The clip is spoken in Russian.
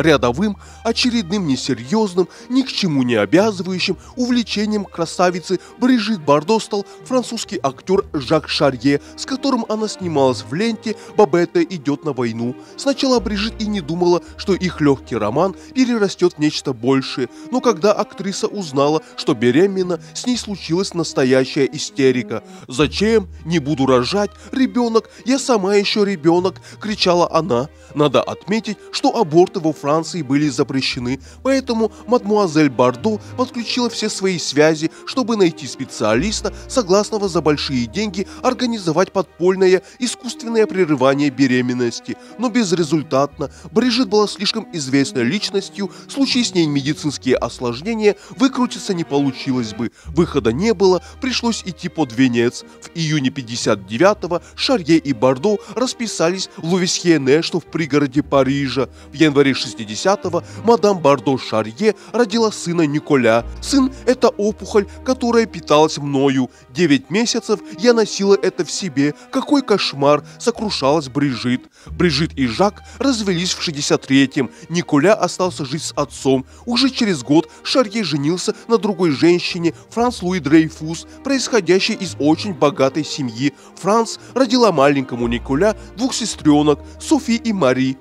рядовым, очередным несерьезным, ни к чему не обязывающим увлечением красавицы Брижит Бардо стал французский актер Жак Шарье, с которым она снималась в ленте «Бабетта идет на войну». Сначала Брижит и не думала, что их легкий роман перерастет в нечто большее, но когда актриса узнала, что беременна, с ней случилась настоящая истерика. «Зачем? Не буду рожать, ребенок, я сама еще ребенок!» – кричала она. Надо отметить, что аборты во Франции были запрещены, поэтому мадмуазель Бардо подключила все свои связи, чтобы найти специалиста, согласного за большие деньги организовать подпольное искусственное прерывание беременности. Но безрезультатно. Брижит была слишком известной личностью, в случае с ней медицинские осложнения выкрутиться не получилось бы. Выхода не было, пришлось идти под венец. В июне 59-го Шарье и Бардо расписались в Лувисьене, что в пригороде Парижа. В январе 60-го мадам Бардо Шарье родила сына Николя. Сын – это опухоль, которая питалась мною. Девять месяцев я носила это в себе. Какой кошмар! Сокрушалась Брижит. Брижит и Жак развелись в 63-м. Николя остался жить с отцом. Уже через год Шарье женился на другой женщине, Франс Луи Дрейфус, происходящей из очень богатой семьи. Франс родила маленькому Николя двух сестренок, Софи и Мари.